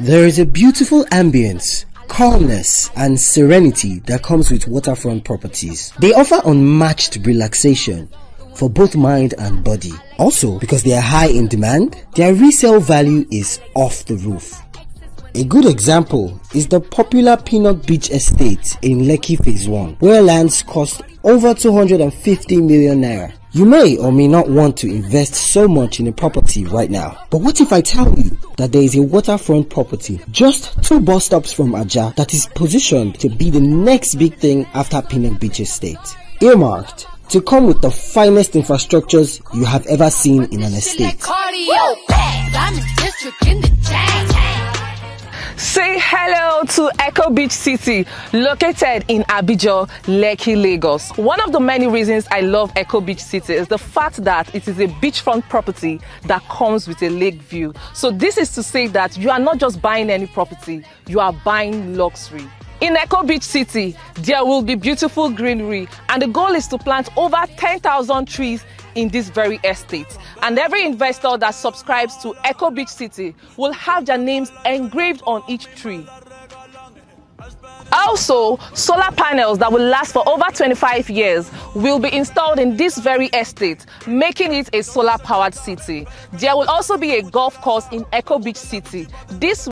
There is a beautiful ambience, calmness, and serenity that comes with waterfront properties. They offer unmatched relaxation for both mind and body. Also, because they are high in demand, their resale value is off the roof. A good example is the popular Pinnock Beach Estate in Lekki Phase 1, where lands cost over 250 million naira. You may or may not want to invest so much in a property right now. But what if I tell you that there is a waterfront property just two bus stops from Ajah that is positioned to be the next big thing after Pinnock Beach Estate? Earmarked to come with the finest infrastructures you have ever seen in an estate. Hello to Eko Beach City, located in Abijo, Lekki, Lagos. One of the many reasons I love Eko Beach City is the fact that it is a beachfront property that comes with a lake view. So this is to say that you are not just buying any property, you are buying luxury. In Eko Beach City, there will be beautiful greenery and the goal is to plant over 10,000 trees in this very estate. And every investor that subscribes to Eko Beach City will have their names engraved on each tree. Also, solar panels that will last for over 25 years will be installed in this very estate, making it a solar powered city. There will also be a golf course in Eko Beach City. This